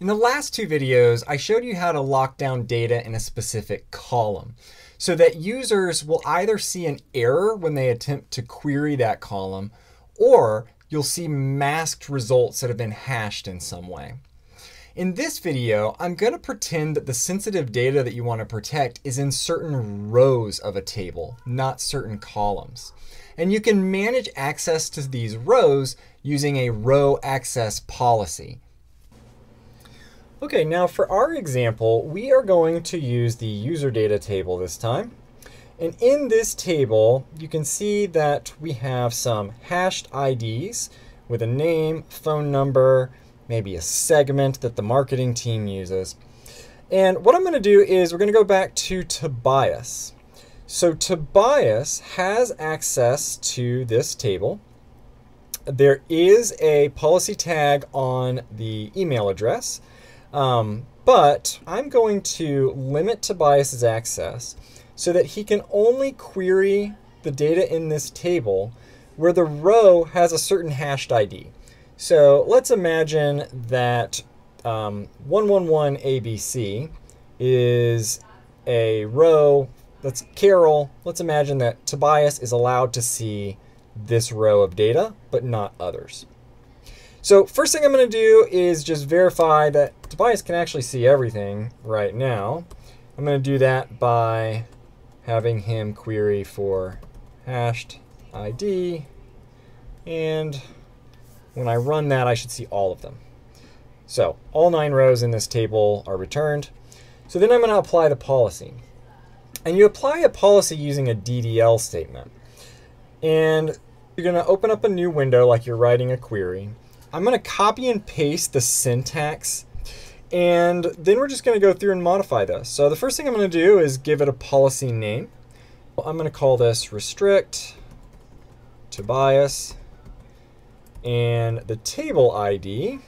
In the last two videos, I showed you how to lock down data in a specific column so that users will either see an error when they attempt to query that column or you'll see masked results that have been hashed in some way. In this video, I'm going to pretend that the sensitive data that you want to protect is in certain rows of a table, not certain columns. And you can manage access to these rows using a row access policy. Okay, now for our example, we are going to use the user data table this time. And in this table, you can see that we have some hashed IDs with a name, phone number, maybe a segment that the marketing team uses. And what I'm going to do is we're going to go back to Tobias. So Tobias has access to this table. There is a policy tag on the email address, um, but I'm going to limit Tobias's access so that he can only query the data in this table where the row has a certain hashed ID. So let's imagine that um, 111ABC is a row that's Carol. Let's imagine that Tobias is allowed to see this row of data, but not others. So first thing I'm going to do is just verify that Tobias can actually see everything right now. I'm going to do that by having him query for hashed ID. And when I run that, I should see all of them. So all nine rows in this table are returned. So then I'm going to apply the policy. And you apply a policy using a DDL statement. And you're going to open up a new window like you're writing a query. I'm going to copy and paste the syntax and then we're just going to go through and modify this. So the first thing I'm going to do is give it a policy name. I'm going to call this restrict Tobias. And the table ID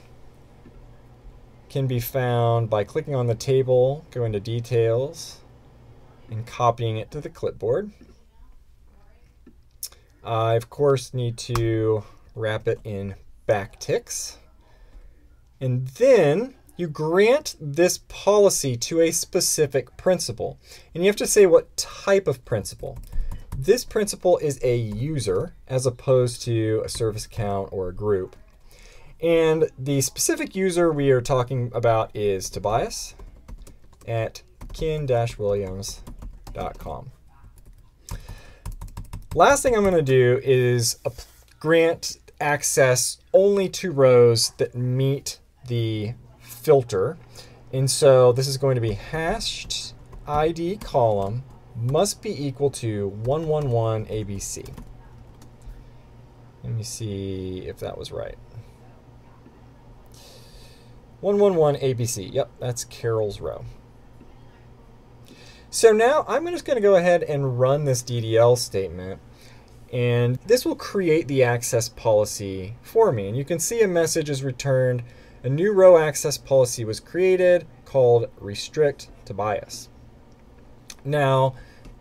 can be found by clicking on the table, going to details, and copying it to the clipboard. I, of course, need to wrap it in backticks. And then you grant this policy to a specific principal. And you have to say what type of principal. This principal is a user as opposed to a service account or a group. And the specific user we are talking about is Tobias at ken-williams.com. Last thing I'm going to do is grant access only to rows that meet the filter. And so this is going to be hashed ID column must be equal to 111 ABC. Let me see if that was right. 111 ABC. Yep, that's Carol's row. So now I'm just going to go ahead and run this DDL statement. And this will create the access policy for me. And you can see a message is returned a new row access policy was created called restrict Tobias. Now,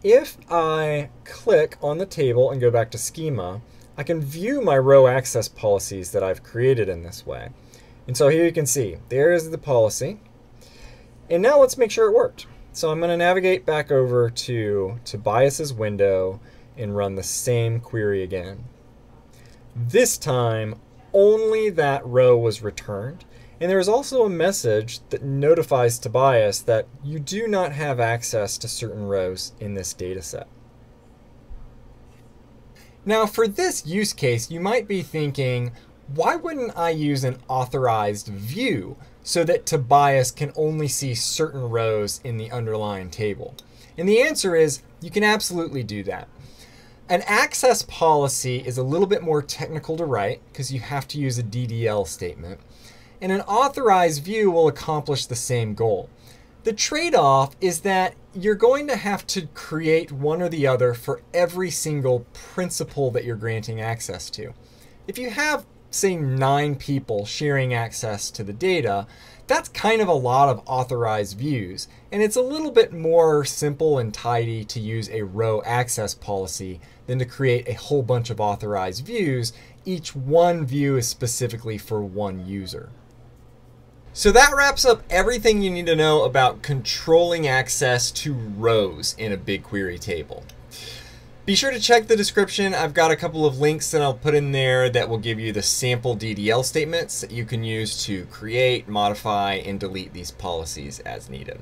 if I click on the table and go back to schema, I can view my row access policies that I've created in this way. And so here you can see, there is the policy. And now let's make sure it worked. So I'm going to navigate back over to Tobias's window and run the same query again. This time, only that row was returned. And there is also a message that notifies Tobias that you do not have access to certain rows in this dataset. Now for this use case, you might be thinking, why wouldn't I use an authorized view so that Tobias can only see certain rows in the underlying table? And the answer is you can absolutely do that. An access policy is a little bit more technical to write because you have to use a DDL statement and an authorized view will accomplish the same goal. The trade-off is that you're going to have to create one or the other for every single principal that you're granting access to. If you have, say, nine people sharing access to the data, that's kind of a lot of authorized views. And it's a little bit more simple and tidy to use a row access policy than to create a whole bunch of authorized views. Each one view is specifically for one user. So that wraps up everything you need to know about controlling access to rows in a BigQuery table. Be sure to check the description. I've got a couple of links that I'll put in there that will give you the sample DDL statements that you can use to create, modify, and delete these policies as needed.